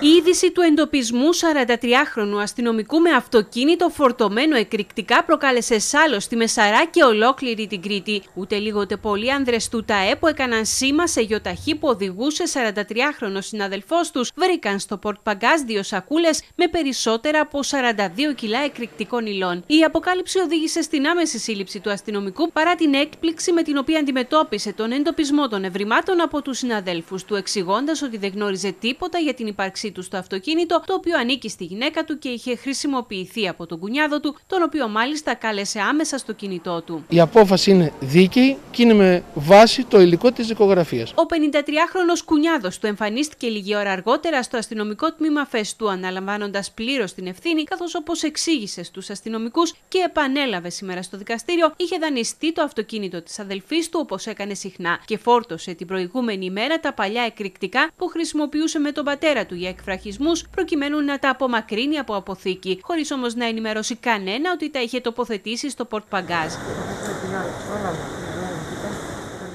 Η είδηση του εντοπισμού 43χρονου αστυνομικού με αυτοκίνητο φορτωμένο εκρηκτικά προκάλεσε σάλο στη Μεσαρά και ολόκληρη την Κρήτη. Ούτε λίγο ούτε πολλοί άνδρες του ΤΑΕ που έκαναν σήμα σε γιοταχή που οδηγούσε 43χρονο συναδελφός τους βρήκαν στο Πορτ Παγκάζ δύο σακούλες με περισσότερα από 42 κιλά εκρηκτικών υλών. Η αποκάλυψη οδήγησε στην άμεση σύλληψη του αστυνομικού παρά την έκπληξη με την οποία αντιμετώπισε τον εντοπισμό των ευρημάτων από τους συναδέλφους του, εξηγώντας ότι δεν γνώριζε τίποτα για την ύπαρξή τους στο αυτοκίνητο, το οποίο ανήκει στη γυναίκα του και είχε χρησιμοποιηθεί από τον κουνιάδο του, τον οποίο μάλιστα κάλεσε άμεσα στο κινητό του. Η απόφαση είναι δίκαιη και είναι με βάση το υλικό της δικογραφίας. Ο 53χρονο κουνιάδος του εμφανίστηκε λίγη ώρα αργότερα στο αστυνομικό τμήμα Φεστού, αναλαμβάνοντας πλήρως την ευθύνη, καθώς όπως εξήγησε στους αστυνομικούς και επανέλαβε σήμερα στο δικαστήριο, είχε δανειστεί το αυτοκίνητο της αδελφής του όπως έκανε συχνά και φόρτωσε την προηγούμενη ημέρα τα παλιά εκρηκτικά που χρησιμοποιούσε με τον πατέρα του για εκφραχισμούς προκειμένου να τα απομακρύνει από αποθήκη, χωρίς όμως να ενημερώσει κανένα ότι τα είχε τοποθετήσει στο Πορτ Παγκάζ.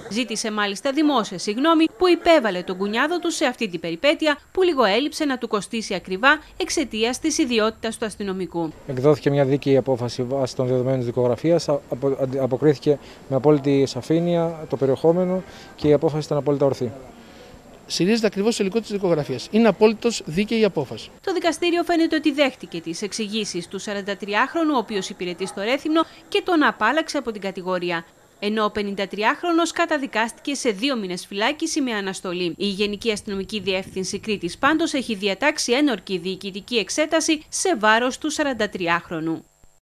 Ζήτησε μάλιστα δημόσια συγγνώμη που υπέβαλε τον κουνιάδο του σε αυτή την περιπέτεια που λίγο έλειψε να του κοστίσει ακριβά εξαιτίας της ιδιότητας του αστυνομικού. Εκδόθηκε μια δίκαιη απόφαση βάσει των δεδομένων της δικογραφίας. Αποκρίθηκε με απόλυτη σαφήνεια το περιεχόμενο και η απόφαση ήταν απόλυτα ορθή στηρίζεται ακριβώς στο υλικό της δικογραφίας. Είναι απόλυτος δίκαιη η απόφαση. Το δικαστήριο φαίνεται ότι δέχτηκε τις εξηγήσεις του 43χρονου, ο οποίος υπηρετεί στο Ρέθυμνο, και τον απάλαξε από την κατηγορία ενώ ο 53χρονος καταδικάστηκε σε δύο μήνες φυλάκιση με αναστολή. Η Γενική Αστυνομική Διεύθυνση Κρήτης πάντως έχει διατάξει ένορκη διοικητική εξέταση σε βάρος του 43χρονου.